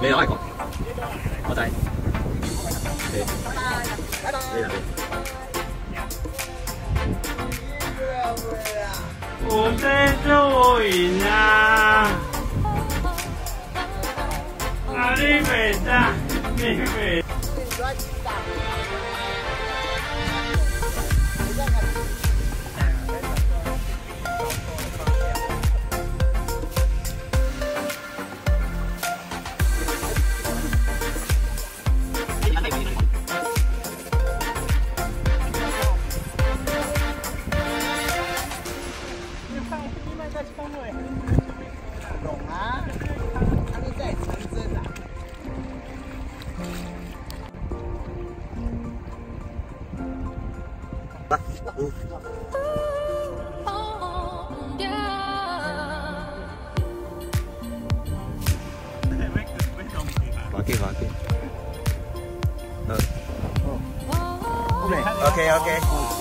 你有爱个，我带。拜拜，拜拜。我在这儿呢，来没来？没美。在窗外。懂啊？他在长征啊。来，来，来。来，没准没中。来，来，来。OK，OK。